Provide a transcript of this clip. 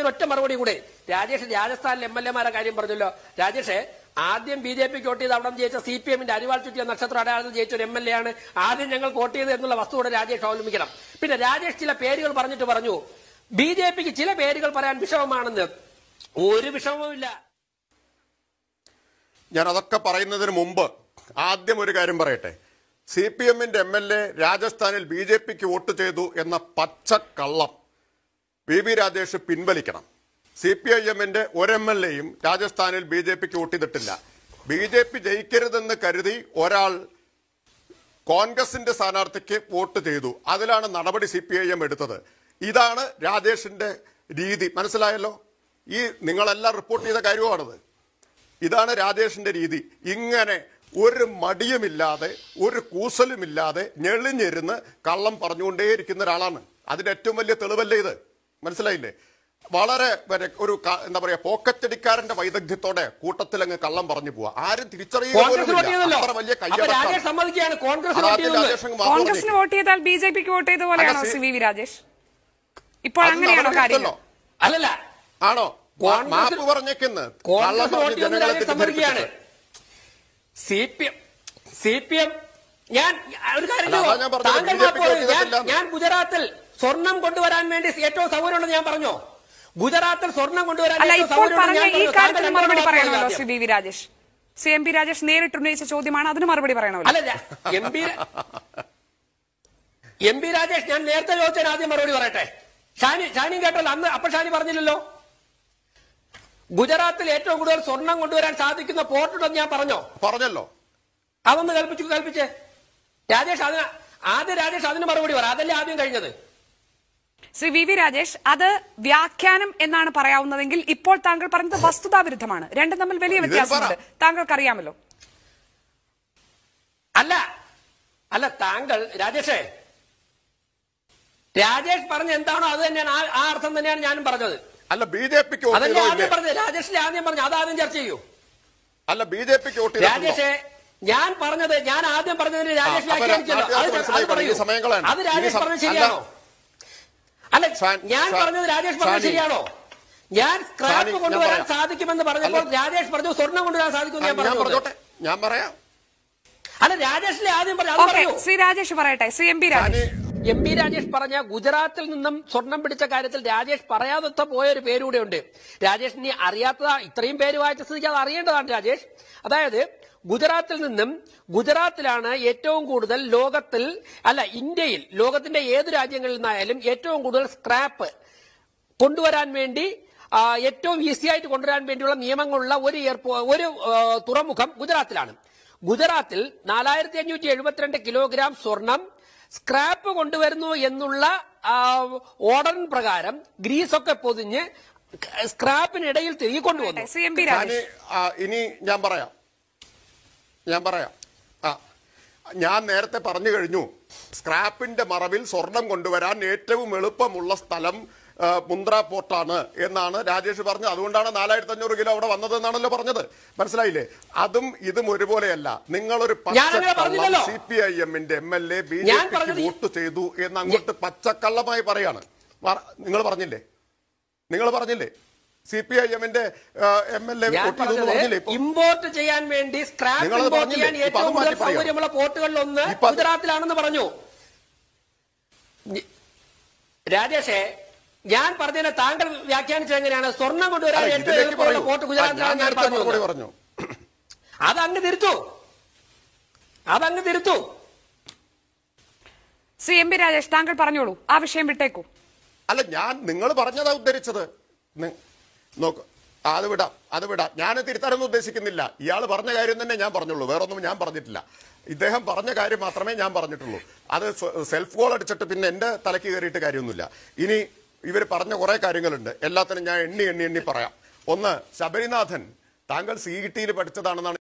ചോദിച്ചതിന് ഒറ്റ മറുപടി കൂടെ. രാജേഷ് രാജസ്ഥാനിലെ എം എൽ എമാരെ കാര്യം പറഞ്ഞല്ലോ. രാജേഷ് ആദ്യം ബി ജെ പിക്ക് വോട്ട് ചെയ്ത് അവിടെ ജയിച്ച സി പി എമ്മിന്റെ അരിവാൾ ചുറ്റിയ നക്ഷത്ര അടയാളത്തിൽ ജയിച്ച ഒരു എം എൽ എ ആണ് ആദ്യം ഞങ്ങൾ വോട്ട് ചെയ്തത് എന്നുള്ള വസ്തുവിടെ രാജേഷ് അവലംബിക്കണം. പിന്നെ രാജേഷ് ചില പേരുകൾ പറഞ്ഞിട്ട് പറഞ്ഞു. ബി ജെ പിക്ക് ചില പേരുകൾ പറയാൻ വിഷമമാണെന്ന്. ഒരു വിഷമവുമില്ല ഞാൻ അതൊക്കെ പറയുന്നതിന് മുമ്പ് ആദ്യം ഒരു കാര്യം പറയട്ടെ. സി പി എമ്മിന്റെ എം എൽ എ രാജസ്ഥാനിൽ ബി ജെ പിക്ക് വോട്ട് ചെയ്തു എന്ന പച്ചക്കള്ളം. വി വി രാജേഷ് പിൻവലിക്കണം. സി പി ഐ എമ്മിന്റെ ഒരു എം എൽ എയും രാജസ്ഥാനിൽ ബി ജെ പിക്ക് വോട്ട് ബി ജെ പി ജയിക്കരുതെന്ന് കരുതി ഒരാൾ കോൺഗ്രസിന്റെ സ്ഥാനാർത്ഥിക്ക് വോട്ട് ചെയ്തു. അതിലാണ് നടപടി സി പി ഐ എം എടുത്തത്. ഇതാണ് രാജേഷിന്റെ രീതി. മനസ്സിലായല്ലോ? ഈ നിങ്ങളെല്ലാം റിപ്പോർട്ട് ചെയ്ത കാര്യമാണത്. ഇതാണ് രാജേഷിന്റെ രീതി. ഇങ്ങനെ ഒരു മടിയുമില്ലാതെ ഒരു കൂസലുമില്ലാതെ ഞെളിഞ്ഞിരുന്ന് കള്ളം പറഞ്ഞുകൊണ്ടേയിരിക്കുന്ന ഒരാളാണ്. അതിന്റെ ഏറ്റവും വലിയ തെളിവല്ലേ ഇത്? മനസ്സിലായില്ലേ? വളരെ ഒരു എന്താ പറയാ പോക്കറ്റടിക്കാരന്റെ വൈദഗ്ധ്യത്തോടെ കൂട്ടത്തിൽ അങ്ങ് കള്ളം പറഞ്ഞു പോവാ. ആരും കോൺഗ്രസിന് വോട്ട് ചെയ്താൽ ബി ജെ പിക്ക് വോട്ട് ചെയ്ത പോലെയാണോ സി വി രാജേഷ്? ഇപ്പോൾ അങ്ങനെയാണോ കാര്യം കാര്യങ്ങൾ? അല്ലല്ല. ആണോ? മാപ്പ് പറഞ്ഞേക്കുന്നു. കള്ളം കോൺഗ്രസ് വോട്ട് ചെയ്യുന്ന ജനങ്ങളെ Rajesh സമ്മതിക്കുകയാണ് C P M C P M ഞാൻ ഒരു കാര്യം. ഞാൻ ഗുജറാത്തിൽ സ്വർണം കൊണ്ടുവരാൻ വേണ്ടി ഏറ്റവും സൗകര്യമുണ്ടെന്ന് ഞാൻ പറഞ്ഞോ? ഗുജറാത്തിൽ സ്വർണം കൊണ്ടുവരാൻ മറുപടി പറയണമല്ലോ V Rajesh? C M P Rajesh നേരിട്ട് ഉന്നയിച്ച ചോദ്യമാണ് അതിന് മറുപടി പറയണോ അല്ല M P M P Rajesh ഞാൻ നേരത്തെ ചോദിച്ചതിന് ആദ്യം മറുപടി പറയട്ടെ. ഷാനി ഷാനി കേട്ടല്ലോ അന്ന് അപ്പൊ ഷാനി പറഞ്ഞില്ലല്ലോ. ഗുജറാത്തിൽ ഏറ്റവും കൂടുതൽ സ്വർണം കൊണ്ടുവരാൻ സാധിക്കുന്ന പോർട്ടുണ്ടെന്ന് ഞാൻ പറഞ്ഞോ? പറഞ്ഞല്ലോ. അതൊന്ന് കൽപ്പിച്ചു കൽപ്പിച്ചേ രാജേഷ് അതിന് ആദ്യം രാജേഷ് അതിന് മറുപടി പറ അതല്ലേ ആദ്യം കഴിഞ്ഞത്? ശ്രീ വി വി രാജേഷ് അത് വ്യാഖ്യാനം എന്നാണ് പറയാവുന്നതെങ്കിൽ ഇപ്പോൾ താങ്കൾ പറഞ്ഞത് വസ്തുതാവിരുദ്ധമാണ്. രണ്ടും തമ്മിൽ വലിയ വ്യത്യാസമുണ്ട് വ്യത്യാസമുണ്ട്. താങ്കൾക്കറിയാമല്ലോ. അല്ല അല്ല താങ്കൾ രാജേഷേ രാജേഷ് പറഞ്ഞ എന്താണോ അത് തന്നെയാണ് ആ- ആ അർത്ഥം തന്നെയാണ് ഞാനും പറഞ്ഞത്. അല്ല ബി ജെ പിക്ക് അതല്ലേ ആദ്യം പറഞ്ഞത്? രാജേഷിന്റെ ആദ്യം പറഞ്ഞു അതാദ്യം ചർച്ച ചെയ്യൂ. അല്ല ബി ജെ പിക്ക് രാജേഷേ ഞാൻ പറഞ്ഞത് ഞാൻ ആദ്യം പറഞ്ഞതിന് രാജേഷ് വ്യാഖ്യാനിച്ചല്ലോ. അത് രാജേഷ് പറഞ്ഞത് ശരിയാണോ? അല്ല ഞാൻ പറഞ്ഞത് രാജേഷ് പറഞ്ഞത് ശരിയാണോ? ഞാൻ സ്ക്രാപ്പ് കൊണ്ടുവരാൻ സാധിക്കുമെന്ന് പറഞ്ഞപ്പോൾ രാജേഷ് പറഞ്ഞു സ്വർണം കൊണ്ടുവരാൻ സാധിക്കുമെന്ന് ഞാൻ പറഞ്ഞു ഞാൻ പറയാം. അല്ല രാജേഷിലെ ആദ്യം പറഞ്ഞു ശ്രീ രാജേഷ് പറയട്ടെ. Shri M P Rajesh. M P Rajesh പറഞ്ഞ ഗുജറാത്തിൽ നിന്നും സ്വർണം പിടിച്ച കാര്യത്തിൽ രാജേഷ് പറയാതെ പോയ ഒരു പേര് കൂടെ ഉണ്ട്. രാജേഷ് നീ അറിയാത്തതാ ഇത്രയും പേര് വായിച്ച സ്ഥിതിക്ക് അത് അറിയേണ്ടതാണ് രാജേഷ്. അതായത് ഗുജറാത്തിൽ നിന്നും ഗുജറാത്തിലാണ് ഏറ്റവും കൂടുതൽ ലോകത്തിൽ അല്ല ഇന്ത്യയിൽ ലോകത്തിന്റെ ഏത് രാജ്യങ്ങളിൽ നിന്നായാലും ഏറ്റവും കൂടുതൽ സ്ക്രാപ്പ് കൊണ്ടുവരാൻ വേണ്ടി ഏറ്റവും ഈസി ആയിട്ട് കൊണ്ടുവരാൻ വേണ്ടിയുള്ള നിയമങ്ങളുള്ള ഒരു എയർപോ ഒരു തുറമുഖം ഗുജറാത്തിലാണ്. ഗുജറാത്തിൽ നാലായിരത്തി അഞ്ഞൂറ്റി എഴുപത്തിരണ്ട് കിലോഗ്രാം സ്വർണം സ്ക്രാപ്പ് കൊണ്ടുവരുന്നു എന്നുള്ള ഓർഡർ പ്രകാരം ഗ്രീസൊക്കെ പൊതിഞ്ഞ് സ്ക്രാപ്പിനിടയിൽ തിരികെ കൊണ്ടുവന്നു. ഇനി ഞാൻ പറയാം. ഞാൻ പറയാം. ആ ഞാൻ നേരത്തെ പറഞ്ഞു കഴിഞ്ഞു. സ്ക്രാപ്പിന്റെ മറവിൽ സ്വർണം കൊണ്ടുവരാൻ ഏറ്റവും എളുപ്പമുള്ള സ്ഥലം മുന്ദ്ര പോർട്ടാണ് എന്നാണ് രാജേഷ് പറഞ്ഞത്. അതുകൊണ്ടാണ് നാലായിരത്തി അഞ്ഞൂറ് കിലോ അവിടെ വന്നതെന്നാണല്ലോ പറഞ്ഞത്. മനസ്സിലായില്ലേ? അതും ഇതും ഒരുപോലെയല്ല. നിങ്ങളൊരു. സി പി ഐ എമ്മിന്റെ M L A B J പിക്ക് പറഞ്ഞത് വോട്ട് ചെയ്തു എന്ന് അങ്ങോട്ട് പച്ചക്കള്ളമായി പറയാണ്. നിങ്ങൾ പറഞ്ഞില്ലേ? നിങ്ങൾ പറഞ്ഞില്ലേ? സി പി ഐ എമ്മിന്റെ എം എൽ എ ഇമ്പോർട്ട് ചെയ്യാൻ വേണ്ടി സ്ക്രാപ്പ് ഇമ്പോർട്ട് ചെയ്യാൻ ഏറ്റവും കൂടുതൽ. സൗകര്യമുള്ള പോർട്ടുകളിൽ ഒന്ന് ഗുജറാത്തിലാണെന്ന് പറഞ്ഞു. രാജേഷേ ഞാൻ പറഞ്ഞതിനെ താങ്കൾ വ്യാഖ്യാനിച്ചത് എങ്ങനെയാണ്? സ്വർണം കൊണ്ടുവരാൻ ഏറ്റവും. പോർട്ട് ഗുജറാത്തിലാണെന്ന് പറഞ്ഞു. അതങ്ങ് തിരുത്തു. അതങ്ങ് തിരുത്തു. ശ്രീ എം പി രാജേഷ് താങ്കൾ പറഞ്ഞോളൂ. ആ വിഷയം വിട്ടേക്കൂ. അല്ല ഞാൻ നിങ്ങൾ പറഞ്ഞതാ ഉദ്ധരിച്ചത്. നോക്ക് അത് വിടാം അത് വിടാം. ഞാൻ തിരുത്താനൊന്നും ഉദ്ദേശിക്കുന്നില്ല. ഇയാൾ പറഞ്ഞ കാര്യം തന്നെ ഞാൻ പറഞ്ഞുള്ളൂ. വേറൊന്നും ഞാൻ പറഞ്ഞിട്ടില്ല. ഇദ്ദേഹം പറഞ്ഞ കാര്യം മാത്രമേ ഞാൻ പറഞ്ഞിട്ടുള്ളൂ. അത് സെൽഫ് ഗോൾ അടിച്ചിട്ട് പിന്നെ എന്റെ തലയ്ക്ക് കയറിയിട്ട് കാര്യമൊന്നുമില്ല. ഇനി ഇവർ പറഞ്ഞ കുറേ കാര്യങ്ങളുണ്ട്. എല്ലാത്തിനും ഞാൻ എണ്ണി എണ്ണി എണ്ണി പറയാം. ഒന്ന് ശബരിനാഥൻ താങ്കൾ സി ഇ ടിയിൽ പഠിച്ചതാണെന്നാണ്